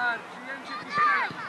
Çıkar, çiyen.